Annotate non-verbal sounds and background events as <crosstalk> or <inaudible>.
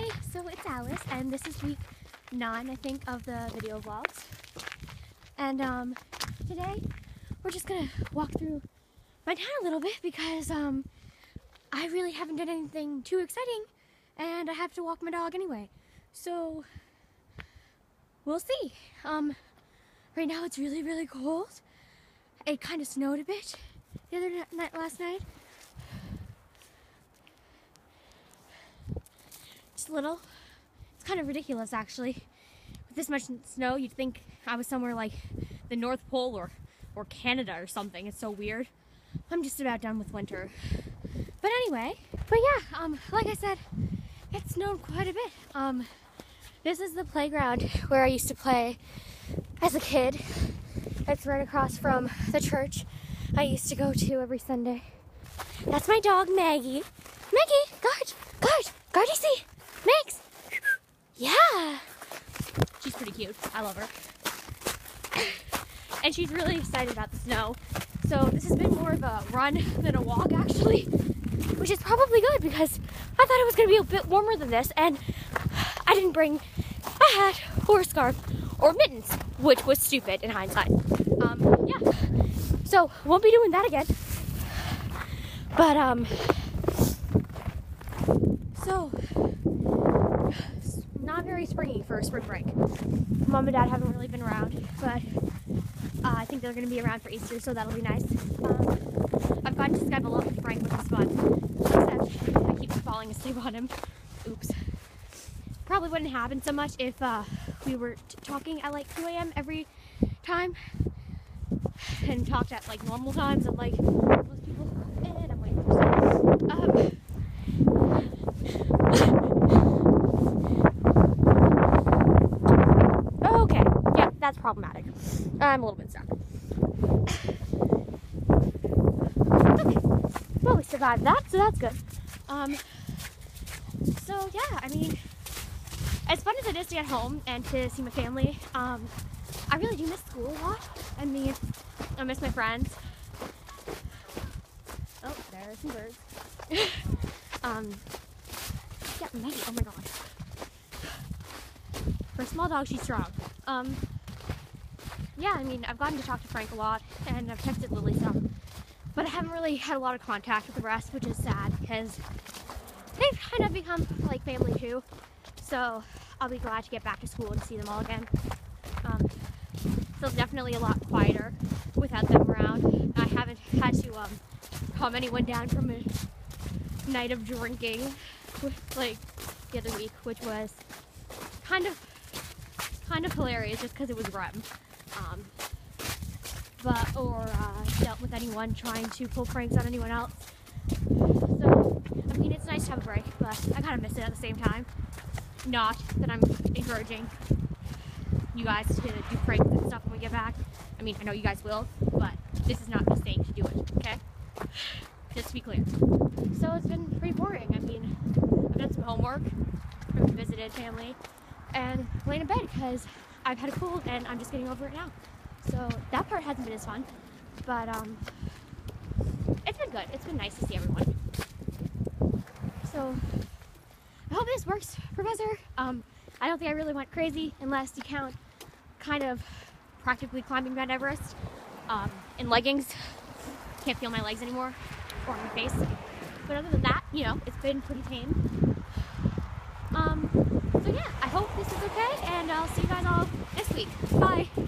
Hi, so it's Alice, and this is week nine, I think, of the video vlogs. And um, today we're just gonna walk through my town a little bit because um, I really haven't done anything too exciting, and I have to walk my dog anyway. So we'll see. Um, right now it's really, really cold. It kind of snowed a bit the other night, last night. Little. It's kind of ridiculous, actually. With this much snow, you'd think I was somewhere like the North Pole or, or Canada or something. It's so weird. I'm just about done with winter. But anyway, but yeah, um, like I said, it snowed quite a bit. Um, this is the playground where I used to play as a kid. It's right across from the church I used to go to every Sunday. That's my dog, Maggie. Maggie, guard, guard, guard, you see? Megs! Yeah! She's pretty cute. I love her. and she's really excited about the snow. So this has been more of a run than a walk, actually, which is probably good because I thought it was going to be a bit warmer than this, and I didn't bring a hat or a scarf or mittens, which was stupid in hindsight. Um, yeah. So won't be doing that again. But um, so not very springy for a spring break. Mom and Dad haven't really been around, but uh, I think they're going to be around for Easter, so that'll be nice. Um, I've gotten to Skype a lot with Frank, which is fun. Except I keep falling asleep on him. Oops. Probably wouldn't happen so much if uh, we were talking at like 2 a.m. every time and talked at like normal times and like most people. And I'm waiting for some. Um, okay, yeah, that's problematic. I'm a little bit stuck. Okay, well, we survived that, so that's good. Um, so yeah, I mean, as fun as it is to get home and to see my family, um, I really do miss school a lot. I mean, I miss my friends. Oh, there's some birds. <laughs> um, yeah, Maggie, oh my gosh. For a small dog, she's strong. Um, yeah, I mean, I've gotten to talk to Frank a lot, and I've texted Lily some, but I haven't really had a lot of contact with the rest, which is sad because they've kind of become like family too. So I'll be glad to get back to school and see them all again. Um, feels definitely a lot quieter without them around. I haven't had to um, calm anyone down from a night of drinking, like the other week, which was kind of kind of hilarious just because it was Rem. Um, but or uh, dealt with anyone trying to pull pranks on anyone else. So I mean, it's nice to have a break, but I kind of miss it at the same time. Not that I'm encouraging you guys to do pranks and stuff when we get back. I mean, I know you guys will, but this is not me saying to do it, okay? Just to be clear. So it's been pretty boring. I mean, I've done some homework, visited family, and laying in bed because I've had a cold and I'm just getting over it now. So that part hasn't been as fun, but um, it's been good. It's been nice to see everyone. So I hope this works, Professor. Um, I don't think I really went crazy unless you count kind of practically climbing Mount Everest um, in leggings. Can't feel my legs anymore or my face. But other than that, you know, it's been pretty tame hope this is okay, and I'll see you guys all next week. Bye!